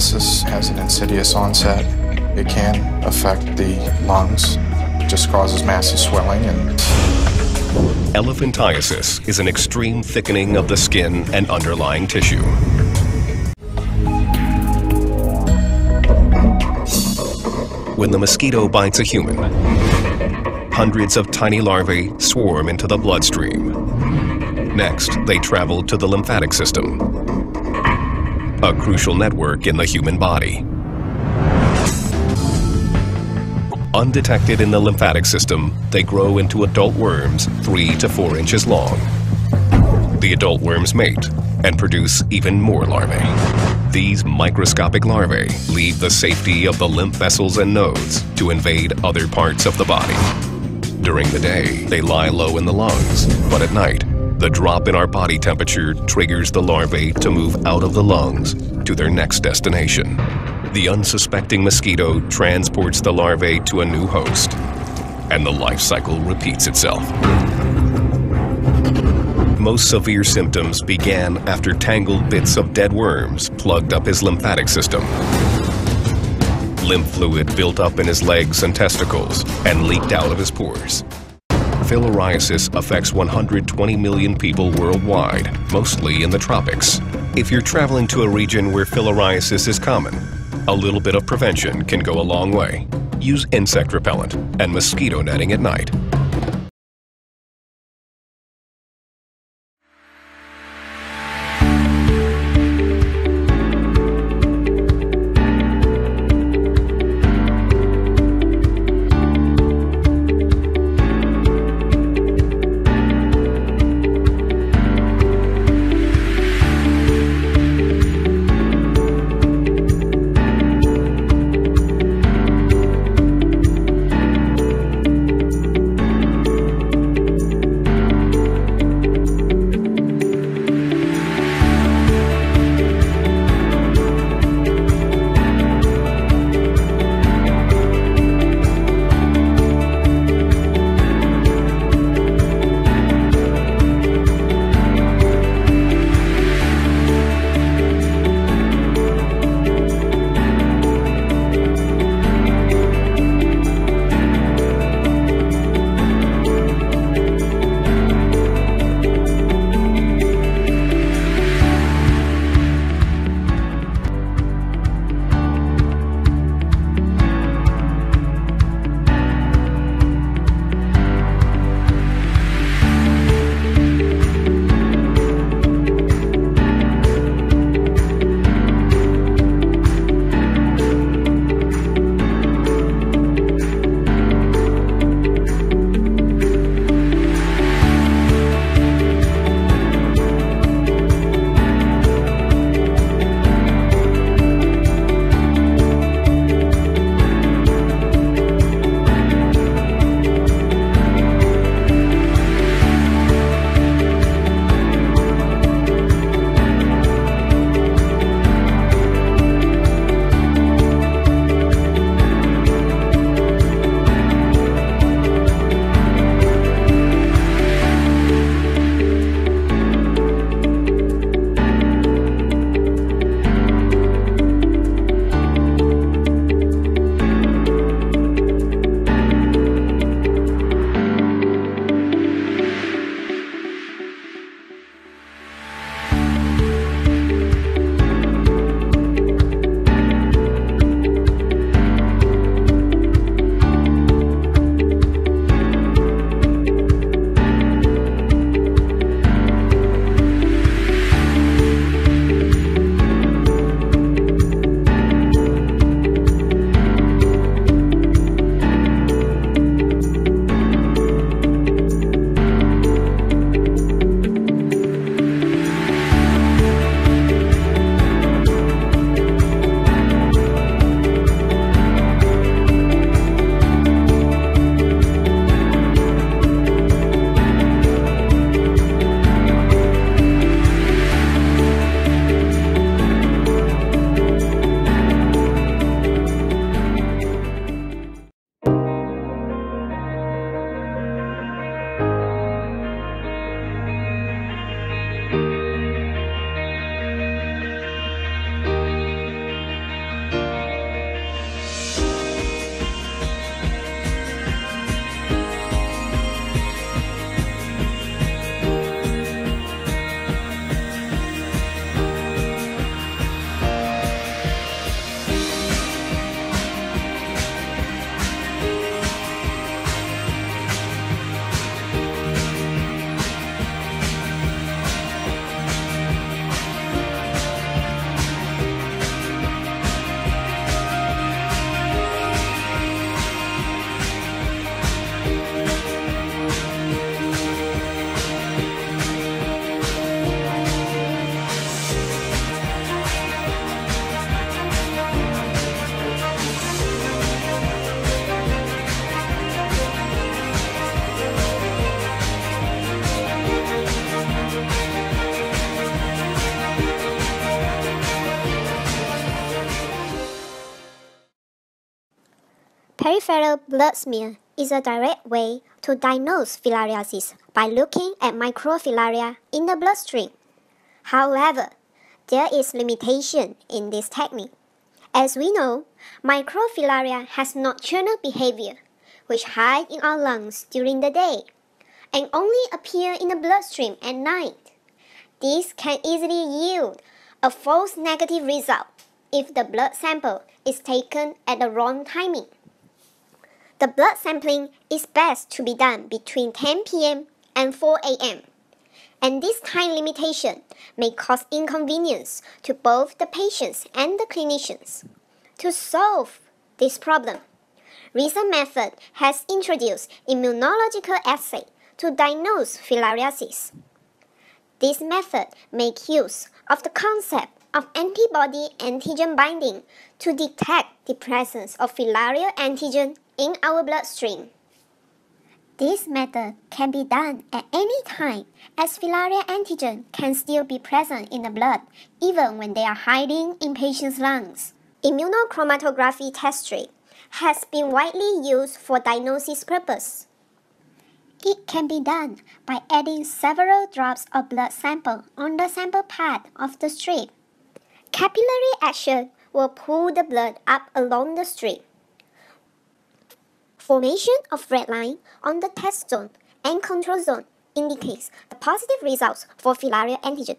serious onset. It can affect the lungs, just causes massive swelling and Elephantiasis is an extreme thickening of the skin and underlying tissue. When the mosquito bites a human, hundreds of tiny larvae swarm into the bloodstream. Next, they travel to the lymphatic system, a crucial network in the human body. Undetected in the lymphatic system, they grow into adult worms three to four inches long. The adult worms mate and produce even more larvae. These microscopic larvae leave the safety of the lymph vessels and nodes to invade other parts of the body. During the day, they lie low in the lungs, but at night, the drop in our body temperature triggers the larvae to move out of the lungs to their next destination. The unsuspecting mosquito transports the larvae to a new host, and the life cycle repeats itself. Most severe symptoms began after tangled bits of dead worms plugged up his lymphatic system. Lymph fluid built up in his legs and testicles and leaked out of his pores. Filariasis affects 120 million people worldwide, mostly in the tropics. If you're traveling to a region where filariasis is common, a little bit of prevention can go a long way. Use insect repellent and mosquito netting at night. Peripheral blood smear is a direct way to diagnose filariasis by looking at microfilaria in the bloodstream. However, there is limitation in this technique. As we know, microfilaria has nocturnal behavior, which hide in our lungs during the day and only appear in the bloodstream at night. This can easily yield a false negative result if the blood sample is taken at the wrong timing. The blood sampling is best to be done between 10 p.m. and 4 a.m. And this time limitation may cause inconvenience to both the patients and the clinicians. To solve this problem, recent method has introduced immunological assay to diagnose filariasis. This method makes use of the concept of antibody antigen binding to detect the presence of filarial antigen in our bloodstream. This method can be done at any time as filarial antigen can still be present in the blood even when they are hiding in patients' lungs. Immunochromatography test strip has been widely used for diagnosis purpose. It can be done by adding several drops of blood sample on the sample pad of the strip. Capillary action will pull the blood up along the strip. Formation of red line on the test zone and control zone indicates the positive results for filarial antigen.